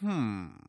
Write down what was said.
Hmm.